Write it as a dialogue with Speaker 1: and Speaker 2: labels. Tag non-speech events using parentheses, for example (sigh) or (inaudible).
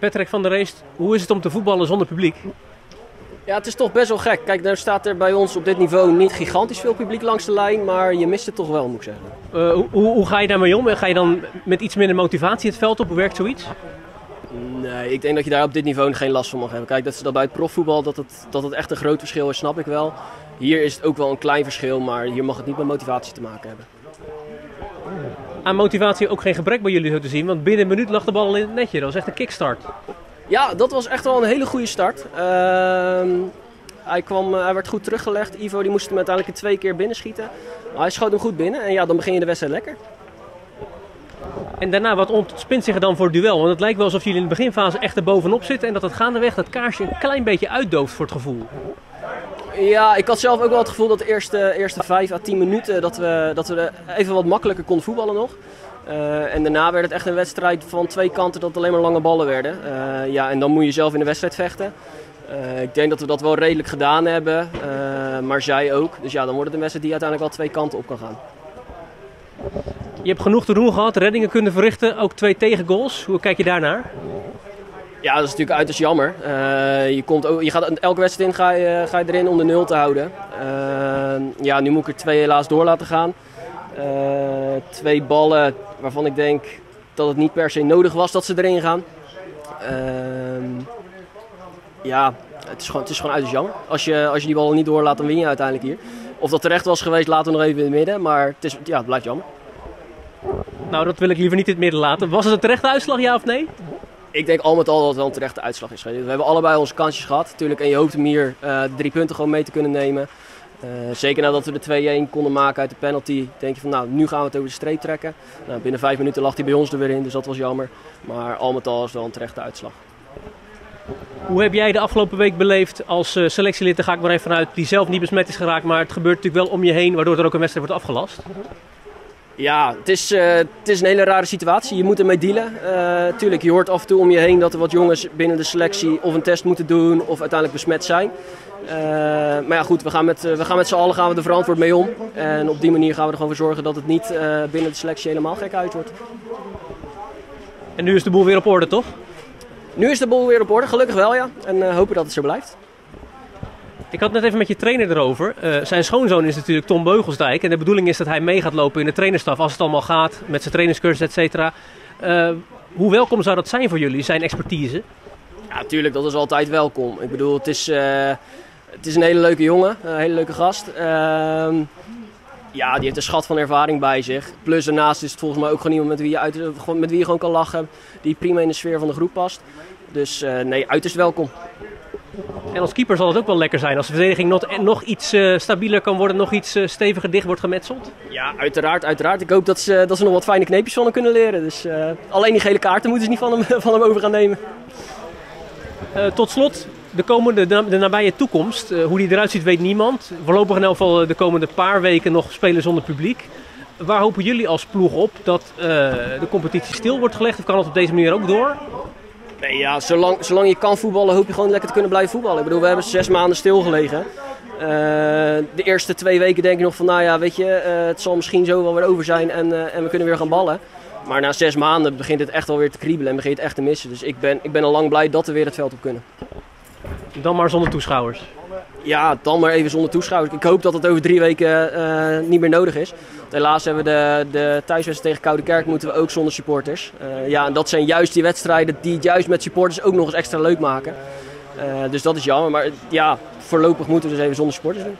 Speaker 1: Patrick van der Reest, hoe is het om te voetballen zonder publiek?
Speaker 2: Ja, het is toch best wel gek. Kijk, daar staat er bij ons op dit niveau niet gigantisch veel publiek langs de lijn, maar je mist het toch wel, moet ik zeggen.
Speaker 1: Uh, hoe, hoe, ga je daarmee om? Ga je dan met iets minder motivatie het veld op? Hoe werkt zoiets?
Speaker 2: Nee, ik denk dat je daar op dit niveau geen last van mag hebben. Kijk, dat is dat bij het profvoetbal dat het, dat het echt een groot verschil is, snap ik wel. Hier is het ook wel een klein verschil, maar hier mag het niet met motivatie te maken hebben.
Speaker 1: Aan motivatie ook geen gebrek bij jullie zo te zien, want binnen een minuut lag de bal al in het netje. Dat was echt een kickstart.
Speaker 2: Ja, dat was echt wel een hele goede start. Uh, hij, kwam, hij werd goed teruggelegd. Ivo die moest hem uiteindelijk twee keer binnenschieten. Maar hij schoot hem goed binnen en ja, dan begin je de wedstrijd lekker.
Speaker 1: En daarna, wat ontspint zich er dan voor het duel? Want het lijkt wel alsof jullie in de beginfase echt er bovenop zitten en dat het gaandeweg dat kaarsje een klein beetje uitdooft voor het gevoel.
Speaker 2: Ja, ik had zelf ook wel het gevoel dat de eerste, eerste 5 à 10 minuten dat we, dat we even wat makkelijker konden voetballen nog. Uh, en daarna werd het echt een wedstrijd van twee kanten dat alleen maar lange ballen werden. Uh, ja, en dan moet je zelf in de wedstrijd vechten. Uh, ik denk dat we dat wel redelijk gedaan hebben, maar zij ook. Dus ja, dan wordt het een die uiteindelijk wel twee kanten op kan gaan.
Speaker 1: Je hebt genoeg te doen gehad, reddingen kunnen verrichten, ook twee tegengoals. Hoe kijk je daarnaar?
Speaker 2: Ja, dat is natuurlijk uiterst jammer. Uh, je, komt ook, je gaat elke wedstrijd in ga je, ga je erin om de nul te houden. Uh, ja, nu moet ik er twee helaas door laten gaan. Uh, twee ballen waarvan ik denk dat het niet per se nodig was dat ze erin gaan. Ehm, ja, het is, gewoon, het is gewoon uiterst jammer. Als je, als je die ballen niet doorlaat, dan win je uiteindelijk hier. Of dat terecht was geweest, laten we nog even in het midden. Maar het, is, ja, het blijft jammer.
Speaker 1: Nou, dat wil ik liever niet in het midden laten. Was het een terechte uitslag, ja of nee?
Speaker 2: Ik denk al met al dat het wel een terechte uitslag is. We hebben allebei onze kansjes gehad natuurlijk. En je hoopt hem hier uh, drie punten gewoon mee te kunnen nemen. Uh, zeker nadat we de 2-1 konden maken uit de penalty, denk je van nou, nu gaan we het over de streep trekken. Nou, binnen vijf minuten lag hij bij ons er weer in, dus dat was jammer. Maar al met al is het wel een terechte uitslag.
Speaker 1: Hoe heb jij de afgelopen week beleefd als uh, selectielid? Daar ga ik maar even vanuit, die zelf niet besmet is geraakt, maar het gebeurt natuurlijk wel om je heen, waardoor er ook een wedstrijd wordt afgelast.
Speaker 2: Ja, het is, uh, het is een hele rare situatie. Je moet ermee dealen. Uh, tuurlijk, je hoort af en toe om je heen dat er wat jongens binnen de selectie of een test moeten doen of uiteindelijk besmet zijn. Uh, maar ja, goed, we gaan met, we gaan met z'n allen gaan we er verantwoord mee om. En op die manier gaan we er gewoon voor zorgen dat het niet binnen de selectie helemaal gek uit wordt.
Speaker 1: En nu is de boel weer op orde, toch?
Speaker 2: Nu is de boel weer op orde, gelukkig wel ja. En hopen dat het zo blijft.
Speaker 1: Ik had net even met je trainer erover. Uh, zijn schoonzoon is natuurlijk Tom Beugelsdijk. En de bedoeling is dat hij mee gaat lopen in de trainerstaf als het allemaal gaat. Met zijn trainingscursus, et cetera. Uh, hoe welkom zou dat zijn voor jullie, zijn expertise?
Speaker 2: Ja, natuurlijk, dat is altijd welkom. Ik bedoel, het is, uh, het is een hele leuke jongen, een hele leuke gast. Ehm, ja, die heeft een schat van ervaring bij zich. Plus daarnaast is het volgens mij ook gewoon iemand met wie je, uit, met wie je gewoon kan lachen. Die prima in de sfeer van de groep past. Dus nee, uiterst welkom.
Speaker 1: En als keeper zal het ook wel lekker zijn als de verdediging nog, nog iets uh, stabieler kan worden, nog iets uh, steviger dicht wordt gemetseld.
Speaker 2: Ja, uiteraard, uiteraard. Ik hoop dat ze, dat ze nog wat fijne kneepjes van hem kunnen leren. Dus uh, alleen die gele kaarten moeten ze niet van hem, (laughs) van hem over gaan nemen.
Speaker 1: tot slot, de, komende, de, de nabije toekomst. hoe die eruit ziet weet niemand. Voorlopig in elk geval de komende paar weken nog spelen zonder publiek. Waar hopen jullie als ploeg op dat de competitie stil wordt gelegd? Of kan het op deze manier ook door?
Speaker 2: Nee, ja, zolang, zolang je kan voetballen, hoop je gewoon lekker te kunnen blijven voetballen. Ik bedoel, we hebben zes maanden stilgelegen. Uh, de eerste twee weken denk ik nog van, nou ja, weet je, uh, het zal misschien zo wel weer over zijn en, uh, en we kunnen weer gaan ballen. Maar na zes maanden begint het echt alweer te kriebelen en begint het echt te missen. Dus ik ben, ik ben al lang blij dat we weer het veld op kunnen.
Speaker 1: Dan maar zonder toeschouwers.
Speaker 2: Ja, dan maar even zonder toeschouwers. Ik hoop dat het over drie weken uh, niet meer nodig is. Helaas hebben we de, de thuiswedstrijd tegen Koude Kerk moeten we ook zonder supporters. Uh, ja, en dat zijn juist die wedstrijden die het juist met supporters ook nog eens extra leuk maken. Uh, dus dat is jammer. Maar ja, voorlopig moeten we dus even zonder supporters doen.